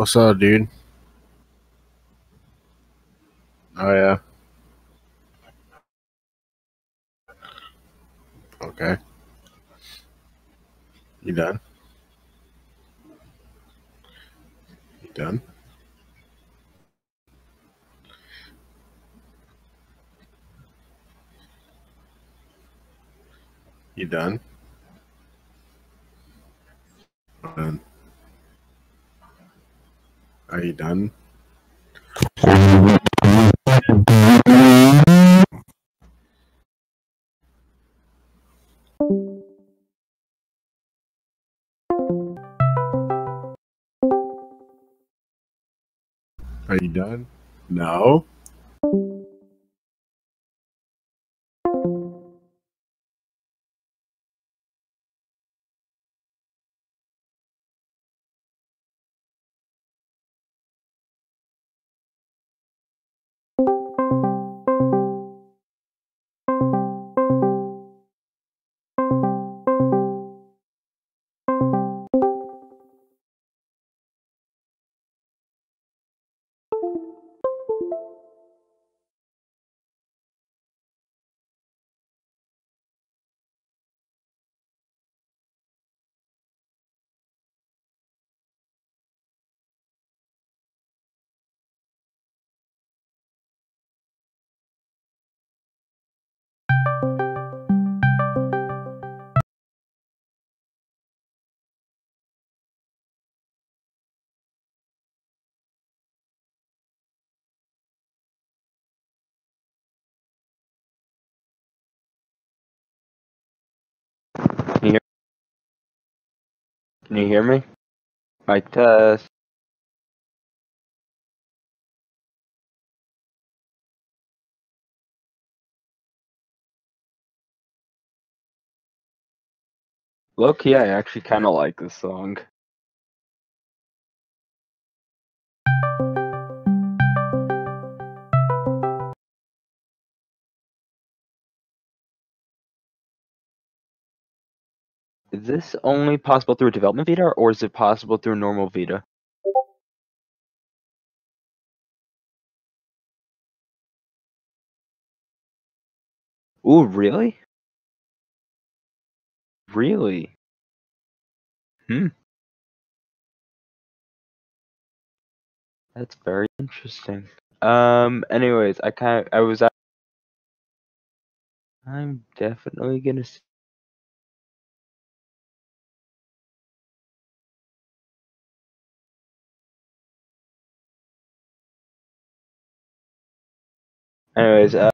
What's up, dude? Oh yeah. Okay. You done? You done? You done? Done. Are you done? Are you done? No. Can you hear me? Mic test. Low key, I actually kind of like this song. Is this only possible through a development Vita, or is it possible through normal Vita? Ooh, really? Really? Hmm. That's very interesting. Um. Anyways, I kind of I was. I'm definitely gonna. s- Anyways, uh,